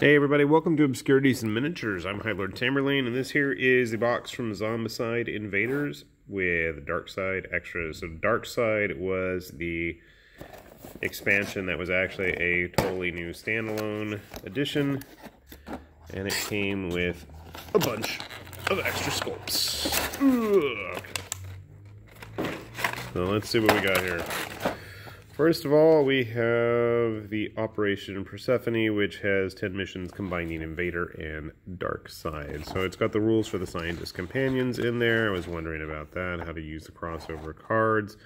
Hey everybody, welcome to Obscurities in Miniatures. I'm High Lord Tamerlane, and this here is the box from Zombicide Invaders with Dark Side extras. So Dark Side was the expansion that was actually a totally new standalone edition, and it came with a bunch of extra sculpts. Ugh. So let's see what we got here. First of all, we have the Operation Persephone, which has 10 missions combining Invader and Dark Side. So it's got the rules for the Scientist Companions in there. I was wondering about that, how to use the crossover cards.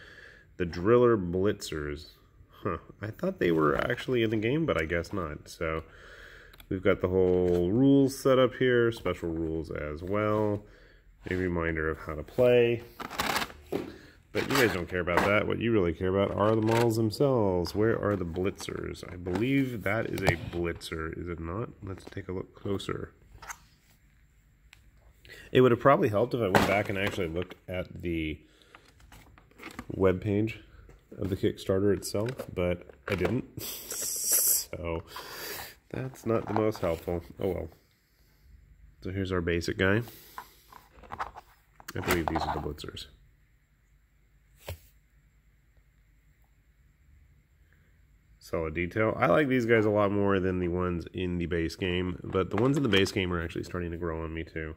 The Driller Blitzers. Huh, I thought they were actually in the game, but I guess not. So we've got the whole rules set up here, special rules as well. A reminder of how to play. But you guys don't care about that. What you really care about are the models themselves. Where are the blitzers? I believe that is a blitzer, is it not? Let's take a look closer. It would have probably helped if I went back and actually looked at the web page of the Kickstarter itself, but I didn't. so that's not the most helpful. Oh well. So here's our basic guy. I believe these are the blitzers. Solid detail. I like these guys a lot more than the ones in the base game, but the ones in the base game are actually starting to grow on me too.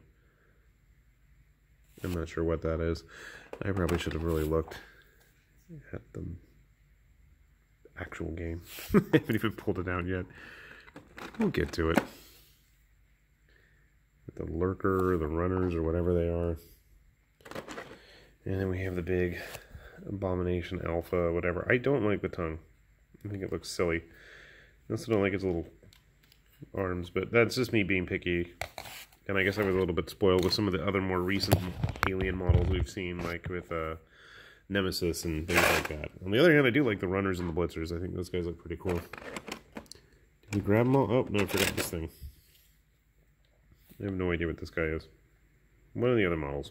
I'm not sure what that is. I probably should have really looked at the actual game. I haven't even pulled it out yet. We'll get to it. The lurker, the runners, or whatever they are. And then we have the big abomination alpha, whatever. I don't like the tongue. I think it looks silly. I also don't like its little arms, but that's just me being picky. And I guess I was a little bit spoiled with some of the other more recent alien models we've seen, like with uh, Nemesis and things like that. On the other hand, I do like the runners and the blitzers. I think those guys look pretty cool. Did we grab them all? Oh, no, I forgot this thing. I have no idea what this guy is. One of the other models.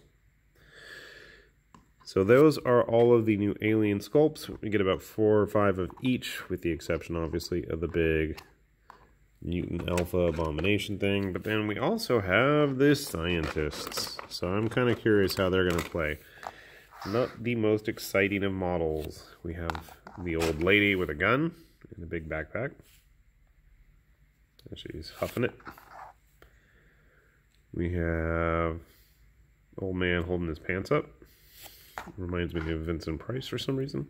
So those are all of the new alien sculpts. We get about four or five of each, with the exception, obviously, of the big mutant alpha abomination thing. But then we also have the scientists. So I'm kind of curious how they're going to play. Not the most exciting of models. We have the old lady with a gun and a big backpack. And She's huffing it. We have old man holding his pants up. Reminds me of Vincent Price for some reason.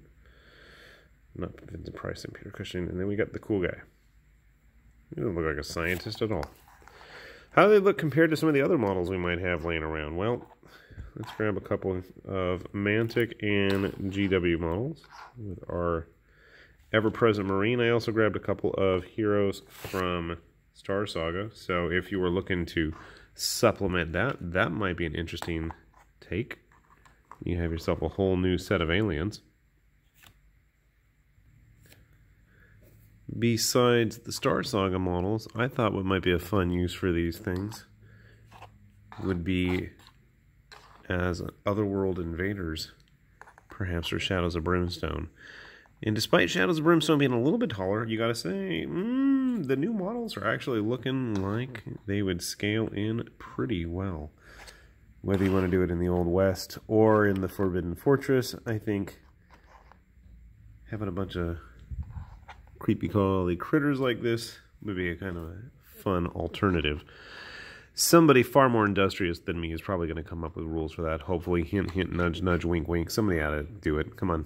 Not Vincent Price and Peter Cushing. And then we got the cool guy. He doesn't look like a scientist at all. How do they look compared to some of the other models we might have laying around? Well, let's grab a couple of Mantic and GW models with our ever-present Marine. I also grabbed a couple of heroes from Star Saga. So if you were looking to supplement that, that might be an interesting take you have yourself a whole new set of aliens. Besides the Star Saga models, I thought what might be a fun use for these things would be as Otherworld Invaders, perhaps for Shadows of Brimstone. And despite Shadows of Brimstone being a little bit taller, you gotta say, mm, the new models are actually looking like they would scale in pretty well whether you want to do it in the Old West or in the Forbidden Fortress, I think having a bunch of creepy crawly critters like this would be a kind of a fun alternative. Somebody far more industrious than me is probably going to come up with rules for that. Hopefully, hint, hint, nudge, nudge, wink, wink. Somebody ought to do it. Come on.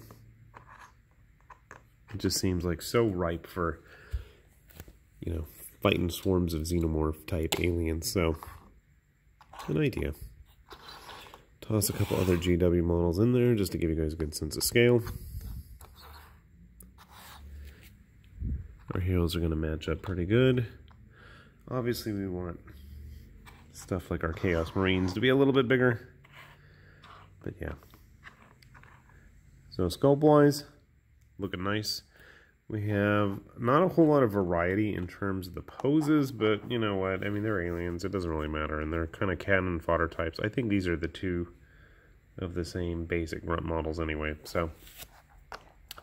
It just seems like so ripe for, you know, fighting swarms of xenomorph type aliens. So, an idea. Toss a couple other GW models in there just to give you guys a good sense of scale. Our heroes are going to match up pretty good. Obviously, we want stuff like our Chaos Marines to be a little bit bigger. But yeah. So sculpt-wise, looking nice. We have not a whole lot of variety in terms of the poses, but you know what? I mean, they're aliens. It doesn't really matter, and they're kind of cannon fodder types. I think these are the two of the same basic grunt models anyway. So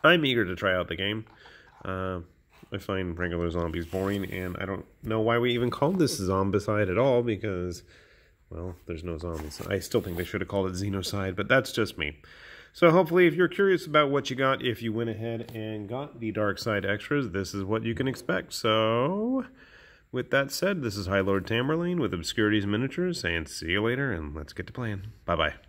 I'm eager to try out the game. Uh, I find regular zombies boring, and I don't know why we even called this Zombicide at all, because, well, there's no zombies. I still think they should have called it Xenocide, but that's just me. So hopefully, if you're curious about what you got, if you went ahead and got the Dark Side extras, this is what you can expect. So, with that said, this is High Lord Tamerlane with Obscurities Miniatures, saying see you later, and let's get to playing. Bye-bye.